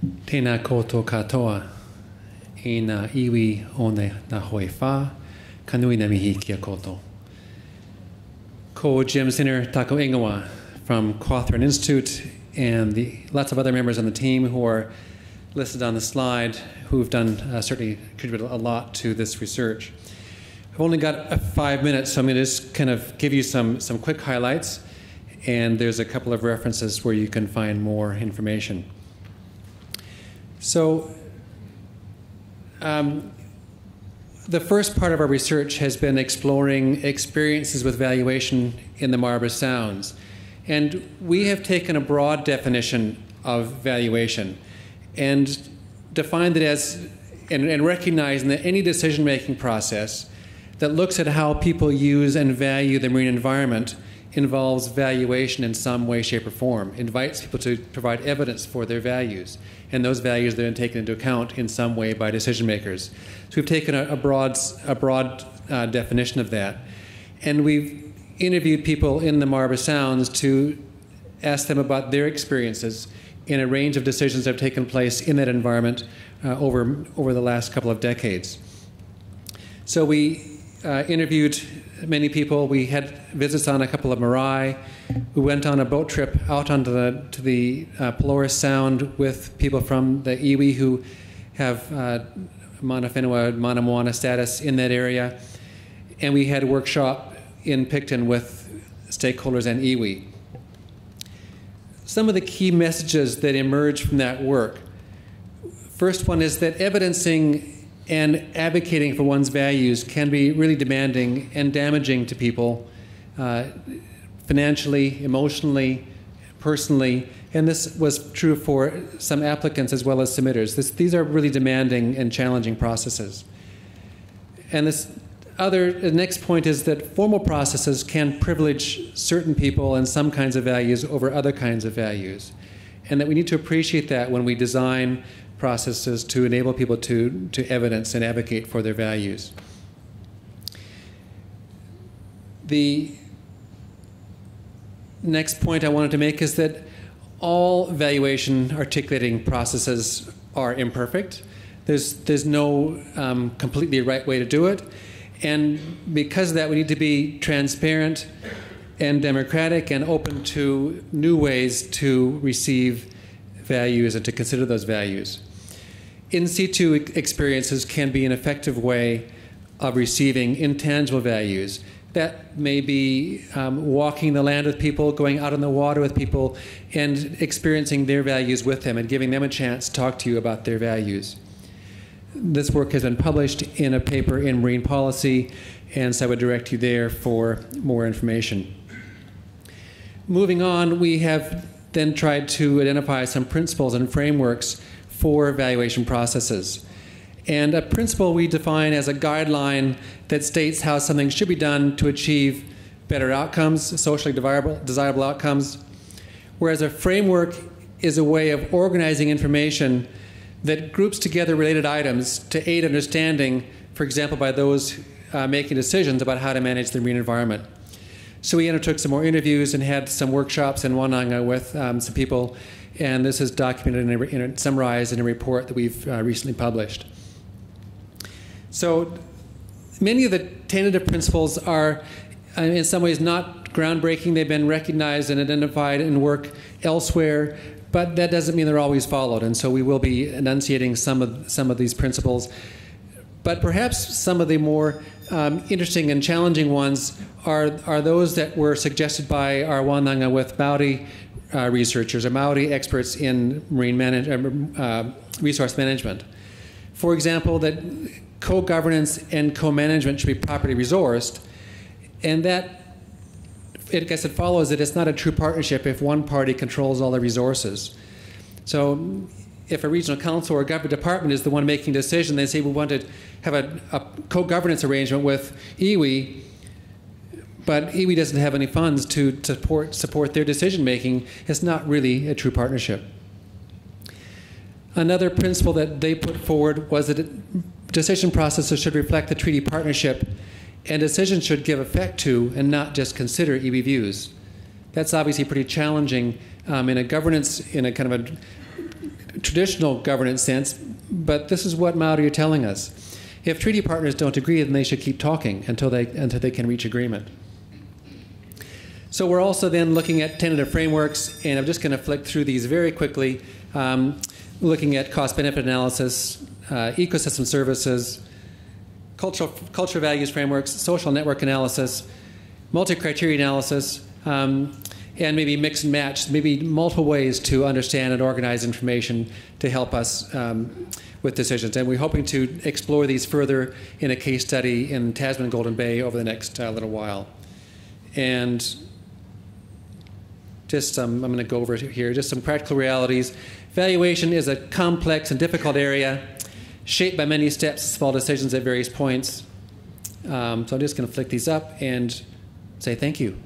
Tēnā koutou katoa i ngā iwi o ngā hoi whā, ka nui na mihi kia koutou. Ko Jim Sinner Tako Ingawa from Cawthron Institute and the, lots of other members on the team who are listed on the slide who've done uh, certainly contributed a lot to this research. I've only got uh, five minutes, so I'm going to just kind of give you some, some quick highlights, and there's a couple of references where you can find more information. So, um, the first part of our research has been exploring experiences with valuation in the Marlborough Sounds. And we have taken a broad definition of valuation and defined it as, and, and recognizing that any decision making process that looks at how people use and value the marine environment involves valuation in some way, shape, or form, invites people to provide evidence for their values. And those values are then taken into account in some way by decision makers. So we've taken a, a broad, a broad uh, definition of that. And we've interviewed people in the Marlborough Sounds to ask them about their experiences in a range of decisions that have taken place in that environment uh, over, over the last couple of decades. So we uh, interviewed many people. We had visits on a couple of marae. We went on a boat trip out onto the to the uh, Pelorus Sound with people from the iwi who have uh, Mana Whenua, Mana Moana status in that area, and we had a workshop in Picton with stakeholders and iwi. Some of the key messages that emerged from that work. First one is that evidencing and advocating for one's values can be really demanding and damaging to people uh, financially, emotionally, personally. And this was true for some applicants as well as submitters. This, these are really demanding and challenging processes. And this other the next point is that formal processes can privilege certain people and some kinds of values over other kinds of values. And that we need to appreciate that when we design processes to enable people to, to evidence and advocate for their values. The next point I wanted to make is that all valuation articulating processes are imperfect. There's, there's no um, completely right way to do it. And because of that, we need to be transparent and democratic and open to new ways to receive values and to consider those values in situ experiences can be an effective way of receiving intangible values. That may be um, walking the land with people, going out on the water with people, and experiencing their values with them and giving them a chance to talk to you about their values. This work has been published in a paper in Marine Policy, and so I would direct you there for more information. Moving on, we have then tried to identify some principles and frameworks for evaluation processes. And a principle we define as a guideline that states how something should be done to achieve better outcomes, socially desirable, desirable outcomes, whereas a framework is a way of organizing information that groups together related items to aid understanding, for example, by those uh, making decisions about how to manage the marine environment. So we undertook some more interviews and had some workshops in Wananga with um, some people and this is documented and in summarized in a report that we've uh, recently published. So many of the tentative principles are uh, in some ways not groundbreaking. They've been recognized and identified in work elsewhere, but that doesn't mean they're always followed. And so we will be enunciating some of some of these principles. But perhaps some of the more um, interesting and challenging ones are, are those that were suggested by our Wananga with Maori uh, researchers or Maori experts in marine manage, uh, uh, resource management. For example, that co-governance and co-management should be properly resourced, and that I guess it follows that it's not a true partnership if one party controls all the resources. So if a regional council or a government department is the one making a decision, they say we want to have a, a co-governance arrangement with iwi, but iwi doesn't have any funds to support, support their decision making. It's not really a true partnership. Another principle that they put forward was that decision processes should reflect the treaty partnership and decisions should give effect to and not just consider iwi views. That's obviously pretty challenging um, in a governance, in a kind of a traditional governance sense, but this is what Maori are telling us. If treaty partners don't agree, then they should keep talking until they, until they can reach agreement. So we're also then looking at tentative frameworks, and I'm just going to flick through these very quickly, um, looking at cost-benefit analysis, uh, ecosystem services, cultural, cultural values frameworks, social network analysis, multi-criteria analysis, um, and maybe mix and match, maybe multiple ways to understand and organize information to help us um, with decisions. And we're hoping to explore these further in a case study in Tasman Golden Bay over the next uh, little while. And just some, I'm going to go over here, just some practical realities. Valuation is a complex and difficult area, shaped by many steps, small decisions at various points. Um, so I'm just going to flick these up and say thank you.